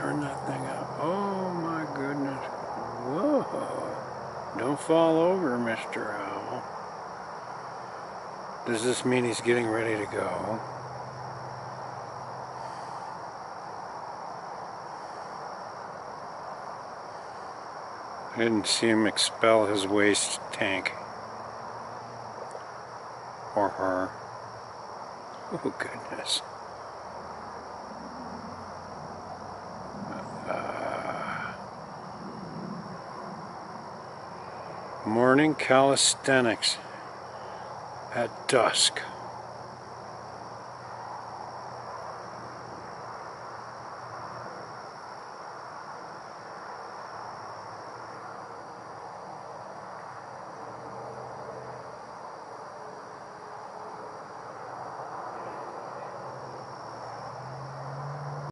Turn that thing up. Oh my goodness. Whoa. Don't fall over, Mr. Owl. Does this mean he's getting ready to go? I didn't see him expel his waste tank. Or her. Oh goodness. Morning calisthenics at dusk.